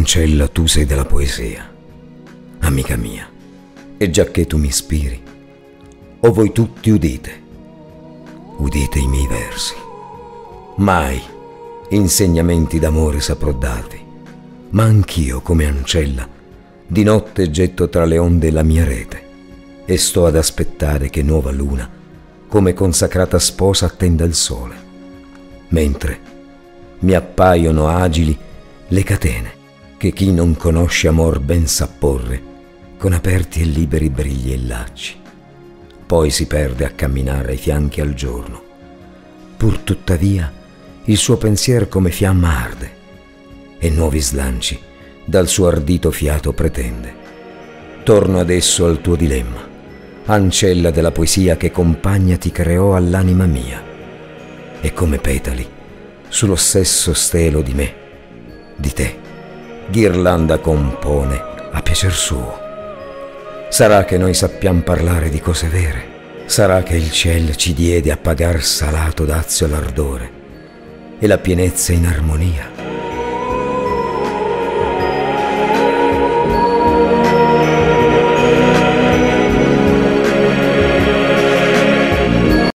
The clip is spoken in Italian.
Ancella, tu sei della poesia, amica mia, e già che tu mi ispiri, o voi tutti udite, udite i miei versi. Mai insegnamenti d'amore saprò darvi, ma anch'io, come Ancella, di notte getto tra le onde la mia rete e sto ad aspettare che nuova luna, come consacrata sposa, attenda il sole, mentre mi appaiono agili le catene che chi non conosce amor ben sa porre con aperti e liberi brigli e lacci. Poi si perde a camminare ai fianchi al giorno. Pur tuttavia il suo pensier come fiamma arde e nuovi slanci dal suo ardito fiato pretende. Torno adesso al tuo dilemma, ancella della poesia che compagna ti creò all'anima mia, e come petali sullo stesso stelo di me, di te, ghirlanda compone a piacer suo. Sarà che noi sappiamo parlare di cose vere, sarà che il ciel ci diede a pagar salato dazio l'ardore e la pienezza in armonia